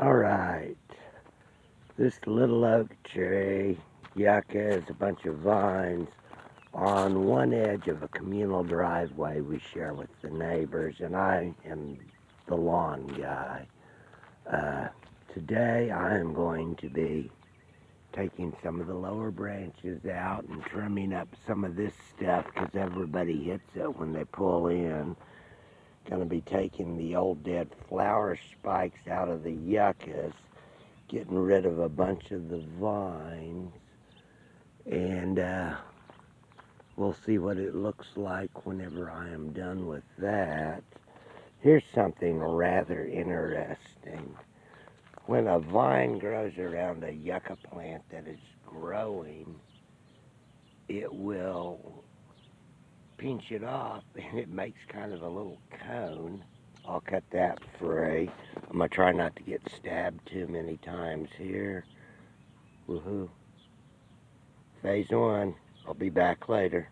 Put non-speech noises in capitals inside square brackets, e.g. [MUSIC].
All right. This little oak tree, yucca, is a bunch of vines on one edge of a communal driveway we share with the neighbors, and I am the lawn guy. Uh, today I am going to be taking some of the lower branches out and trimming up some of this stuff because everybody hits it when they pull in. Going to be taking the old dead flower spikes out of the yuccas, getting rid of a bunch of the vines, and uh, we'll see what it looks like whenever I am done with that. Here's something rather interesting. When a vine grows around a yucca plant that is growing, it will pinch it off [LAUGHS] and it makes kind of a little cone. I'll cut that free. I'm going to try not to get stabbed too many times here. Woohoo. Phase one. I'll be back later.